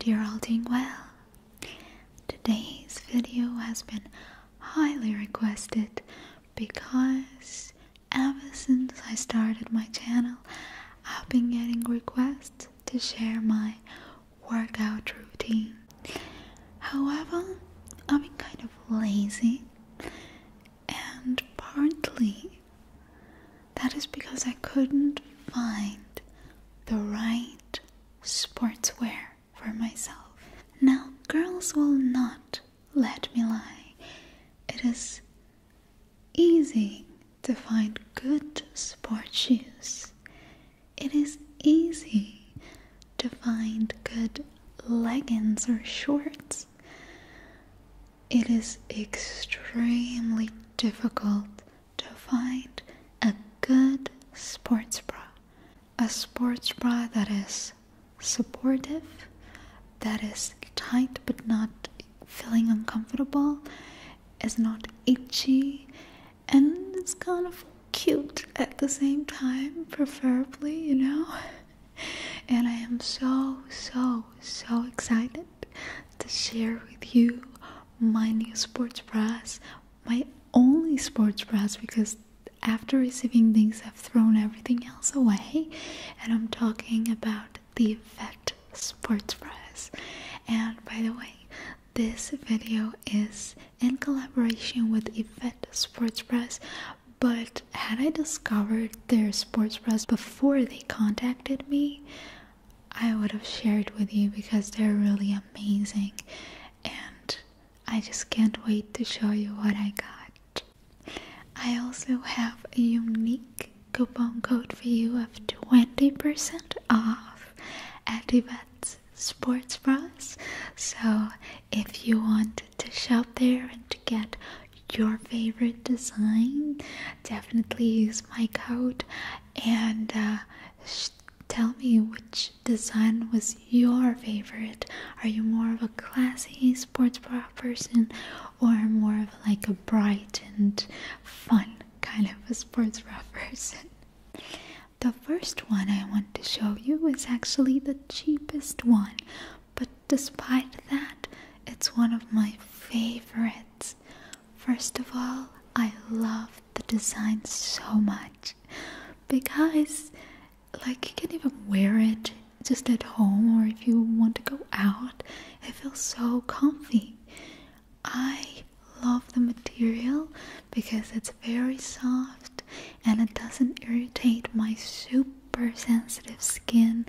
that you're all doing well. Today's video has been highly requested because ever since I started my channel, I've been getting requests to share my workout routine. However, I've been kind of lazy, and partly that is because I couldn't find the right sportswear for myself. Now, girls will not let me lie. It is easy to find good sport shoes. It is easy to find good leggings or shorts. It is extremely difficult to find a good sports bra. A sports bra that is supportive, that is tight but not feeling uncomfortable, is not itchy, and it's kind of cute at the same time, preferably, you know. And I am so, so, so excited to share with you my new sports bras, my only sports bras because after receiving these, I've thrown everything else away, and I'm talking about the Yvette sports bras. And by the way, this video is in collaboration with Yvette Sports Bras, but had I discovered their sports bras before they contacted me, I would have shared with you because they're really amazing and I just can't wait to show you what I got. I also have a unique coupon code for you of 20% off at Yvette's Sports Bras. So if you want to shop there and to get your favorite design, definitely use my code and uh, tell me which design was your favorite. Are you more of a classy sports bra person or more of like a bright and fun kind of a sports bra person? The first one I want to show you is actually the cheapest one, but despite that, it's one of my favorites. First of all, I love the design so much because, like, you can even wear it just at home or if you want to go out. It feels so comfy. I love the material because it's very soft and it doesn't irritate my super sensitive skin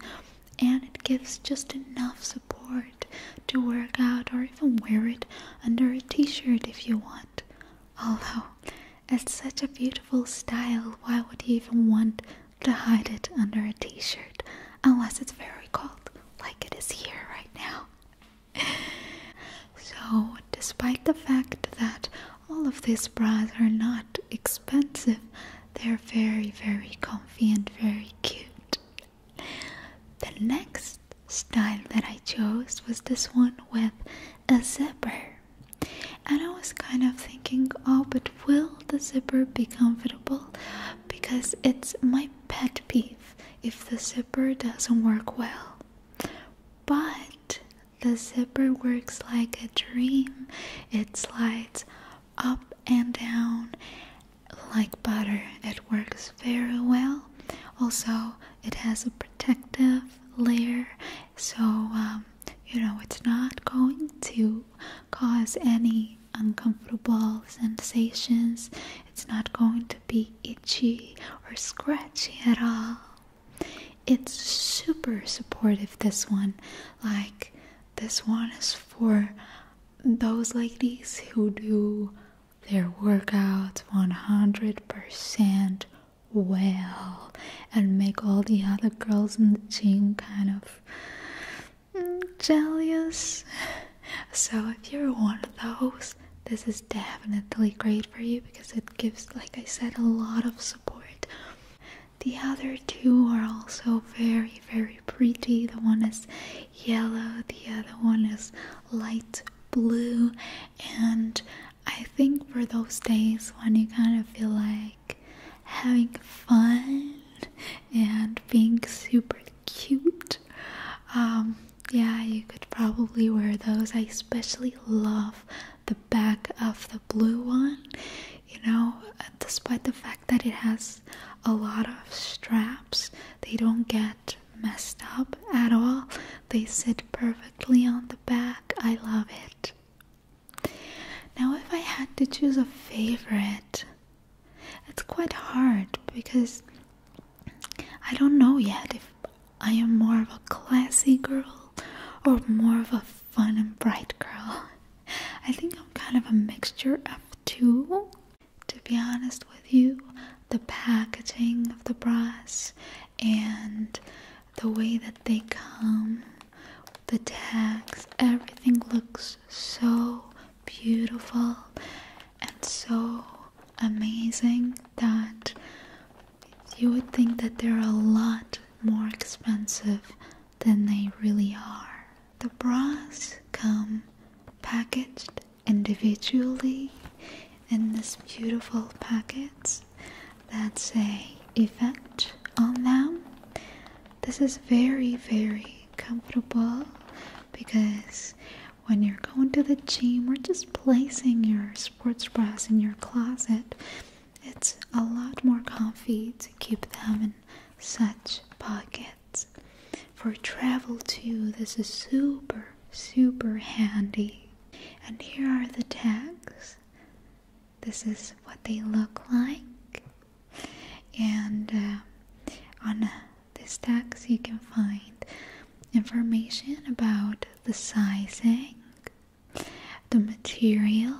and it gives just enough support to work out or even wear it under a t-shirt if you want. Although it's such a beautiful style, why would you even want to hide it under a t-shirt unless it's very cold like it is here right now? So, despite the fact that all of these bras are not expensive, they're very, very comfy and very cute. The next style that I chose was this one with a zipper. And I was kind of thinking, oh, but will the zipper be comfortable? Because it's my pet peeve if the zipper doesn't work well. But the zipper works like a dream. It slides up and down like butter. It works very well. Also, it has a protective layer, so um, you know it's not going to cause any uncomfortable sensations. It's not going to be itchy or scratchy at all. It's super supportive, this one. Like, this one is for those ladies who do their workouts 100% well and make all the other girls in the gym kind of mm, jealous. So, if you're one of those, this is definitely great for you because it gives, like I said, a lot of support. The other two are also very, very pretty. The one is yellow, the other one is light blue, and I think for those days when you kind of feel like having fun and being super cute, um, yeah, you could probably wear those. I especially love the back of the blue one. You know, despite the fact that it has a lot of straps, they don't get messed up at all. They sit perfectly on the back. I love it. Now, if I had to choose a favorite, it's quite hard because I don't know yet if I am more of a classy girl or more of a fun and bright girl. I think I'm kind of a mixture of two. To be honest with you, the packaging of the bras and the way that they come, the tags, everything looks so beautiful and so amazing that you would think that they're a lot more expensive than they really are. The bras come packaged individually in this beautiful packets that say Yvette on them. This is very, very comfortable because when you're going to the gym or just placing your sports bras in your closet, it's a lot more comfy to keep them in such pockets. For travel too, this is super, super handy. And here are the tags. This is what they look like. And uh, on these tags, you can find information about the sizing, the material.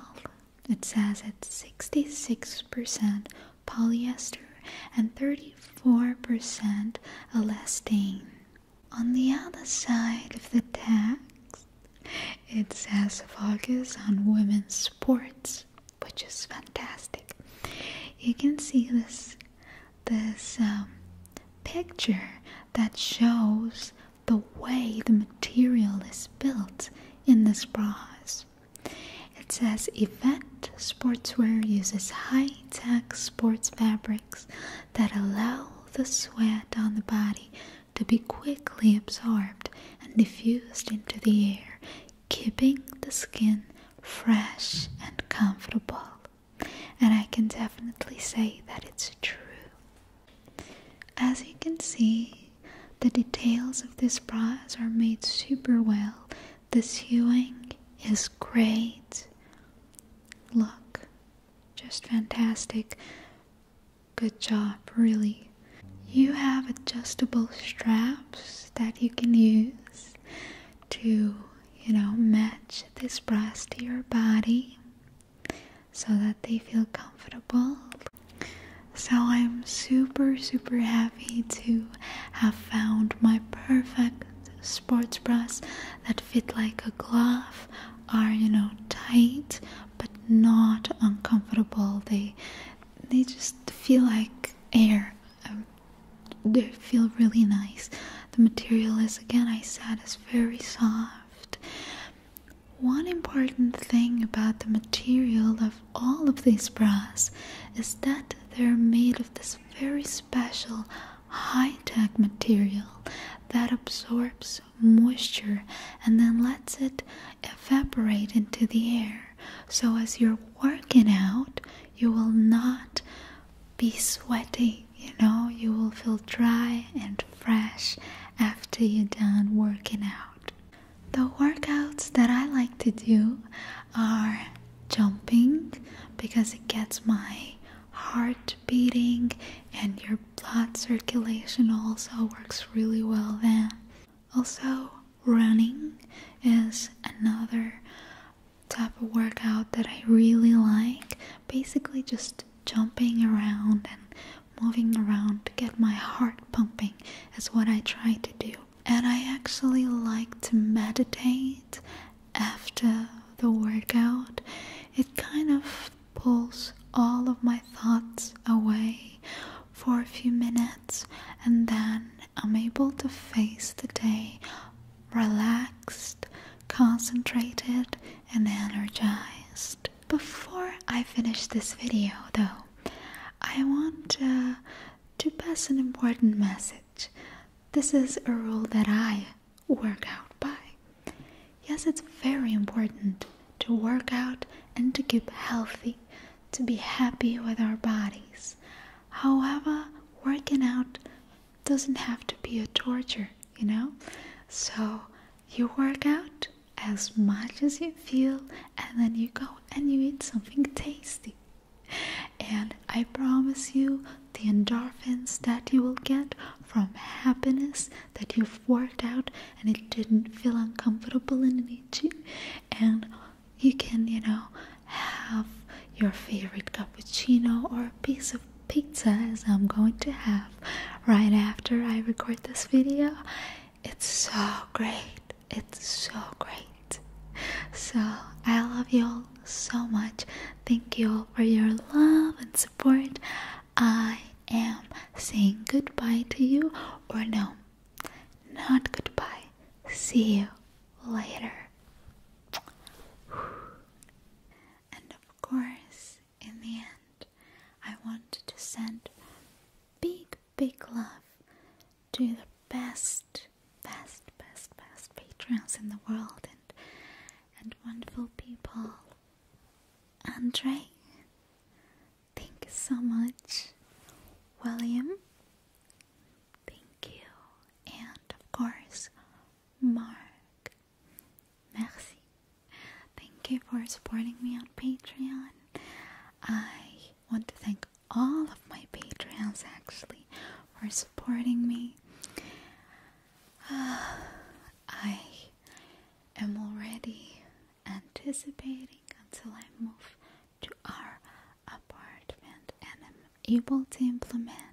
It says it's 66% polyester and 34% elastane. On the other side of the text, it says focus on women's sports, which is fantastic. You can see this this um, picture that shows the way the material is built in this bras. It says Yvette Sportswear uses high-tech sports fabrics that allow the sweat on the body to be quickly absorbed and diffused into the air, keeping the skin fresh and comfortable. And I can definitely say that it's true. As you can see, the details of this bras are made super well. The sewing is great. Look, just fantastic. Good job, really. You have adjustable straps that you can use to, you know, match this bras to your body so that they feel comfortable. So I'm super, super happy to have found my perfect sports bras that fit like a glove, are you know tight but not uncomfortable. They they just feel like air. Um, they feel really nice. The material is again I said is very soft. One important thing about the material of all of these bras is that they're made of this very special high tech material that absorbs moisture and then lets it evaporate into the air. So, as you're working out, you will not be sweaty, you know, you will feel dry and fresh after you're done working out. The workouts that I like to do are jumping because it gets my heart beating and your blood circulation also works really well then. Also, running is another type of workout that I really like. Basically, just jumping around and moving around to get my heart pumping is what I try to do. And I actually like to meditate after the workout. It kind of pulls all of my thoughts away for a few minutes and then I'm able to face the day relaxed, concentrated, and energized. Before I finish this video, though, I want uh, to pass an important message. This is a rule that I work out by. Yes, it's very important to work out and to keep healthy, to be happy with our bodies. However, working out doesn't have to be a torture, you know? So you work out as much as you feel, and then you go and you eat something tasty. And I promise you, the endorphins that you will get from happiness that you've worked out and it didn't feel uncomfortable in it you, and you can, you know, have your favorite cappuccino or a piece of pizza as I'm going to have right after I record this video. It's so great. It's so great. So I love you all so much. Thank you all for your love and support. I am saying goodbye to you, or no, not goodbye. See you later. And of course, in the end, I want to send big, big love to the best, best, best, best patrons in the world and and wonderful people. Andre, thank you so much. William, thank you. And of course, Mark, merci. Thank you for supporting me on Patreon. I want to thank all of my Patreons actually for supporting me. I am already anticipating until I move to our apartment and am able to implement